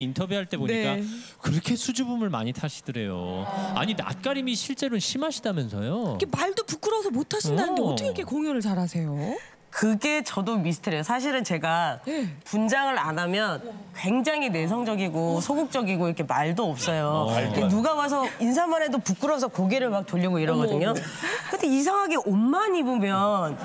인터뷰할 때 보니까 네. 그렇게 수줍음을 많이 타시더래요. 아니 낯가림이 실제로는 심하시다면서요? 이렇게 말도 부끄러워서 못 하신다는데 어. 어. 떻게 이렇게 공연을 잘하세요? 그게 저도 미스터리예요. 사실은 제가 네. 분장을 안 하면 굉장히 내성적이고 소극적이고 이렇게 말도 없어요. 이렇게 누가 와서 인사만 해도 부끄러워서 고개를 막 돌리고 이러거든요. 근데 이상하게 옷만 입으면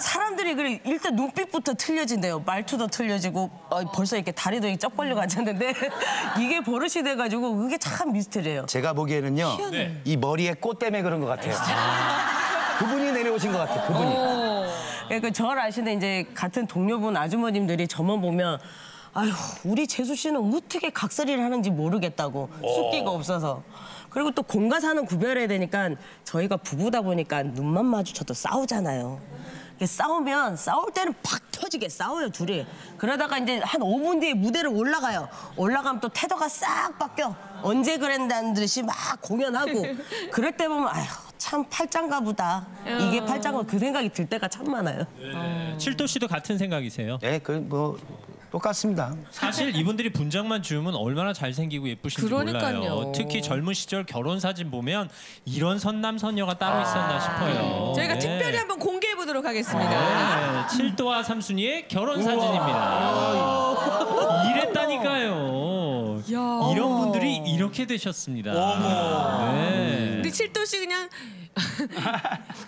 사람들이 그래 일단 눈빛부터 틀려진대요. 말투도 틀려지고 어, 벌써 이렇게 다리도 이렇게 쩍 벌려 앉았는데 이게 버릇이 돼가지고 그게 참 미스터리예요. 제가 보기에는요 네. 이 머리에 꽃 때문에 그런 것 같아요. 그분이 내려오신 것 같아요. 그분이. 그러니까 저를 아시는 이제 같은 동료분 아주머님들이 저만 보면 아휴 우리 재수 씨는 어떻게 각설이를 하는지 모르겠다고 숫기가 없어서 그리고 또 공과 사는 구별해야 되니까 저희가 부부다 보니까 눈만 마주쳐도 싸우잖아요. 싸우면 싸울 때는 팍 터지게 싸워요 둘이. 그러다가 이제 한 5분 뒤에 무대를 올라가요. 올라가면 또 태도가 싹 바뀌어. 언제 그랬다는 듯이 막 공연하고 그럴 때 보면 아휴 참 팔짱가 보다. 이게 팔짱가 그 생각이 들 때가 참 많아요. 칠도 씨도 같은 생각이세요? 네, 그뭐 똑같습니다. 사실 이분들이 분장만 지우면 얼마나 잘생기고 예쁘신지 그러니까요. 몰라요. 특히 젊은 시절 결혼 사진 보면 이런 선남 선녀가 따로 있었나 싶어요. 저희가 네. 특별히 한번 공개해 보도록 하겠습니다. 네, 칠도와 삼순이의 결혼 사진입니다. 이랬다니까요. 야. 이런 분들이 이렇게 되셨습니다. 네. 근데 칠도 씨 그냥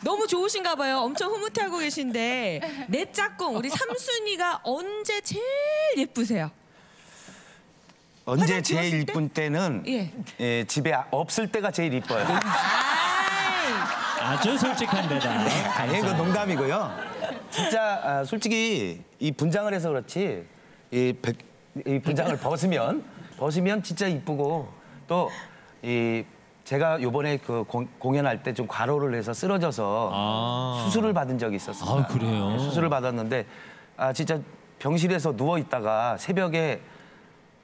너무 좋으신가 봐요. 엄청 흐뭇해하고 계신데 내 짝꿍 우리 삼순이가 언제 제일 예쁘세요? 언제 제일 지웠을 때? 이쁜 때 는 예. 예, 집에 없을 때가 제일 이뻐요. 아주 솔직한 대답. 예, 그 농담이고요. 진짜 아, 솔직히 이 분장을 해서 그렇지 이, 백- 이 분장을 벗으면 벗으면 진짜 이쁘고 또이 제가 요번에 그 공, 공연할 때 좀 과로를 해서 쓰러져서 아. 수술을 받은 적이 있었어요. 아, 그래요? 수술을 받았는데 아 진짜 병실에서 누워 있다가 새벽에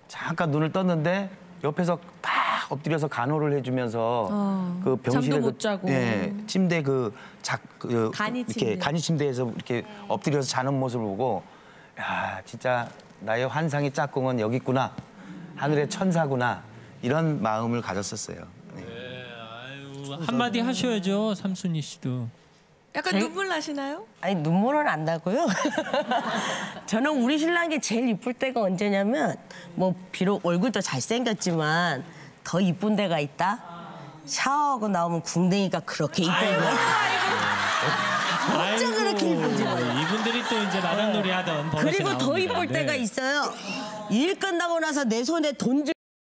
잠깐 눈을 떴는데 옆에서 딱 엎드려서 간호를 해주면서 어, 그 병실에 그, 못 자고. 예, 침대 그작 그, 간이 이렇게 침대. 간이 침대에서 이렇게 엎드려서 자는 모습을 보고 야 진짜 나의 환상의 짝꿍은 여기 있구나 하늘의 천사구나 이런 마음을 가졌었어요. 네. 한마디 하셔야죠, 삼순이 씨도. 약간 제- 눈물 나시나요? 아니 눈물은 안 나고요. 저는 우리 신랑이 제일 이쁠 때가 언제냐면 뭐 비록 얼굴도 잘생겼지만 더 이쁜 데가 있다. 샤워하고 나오면 궁뎅이가 그렇게 이쁜 거야. 아이고, 그렇게 이쁜지. 이분들이 또 이제 마당놀이 하던 버릇이 그리고 더. 이쁠 네. 때가 있어요. 일 끝나고 나서 내 손에 돈 줄.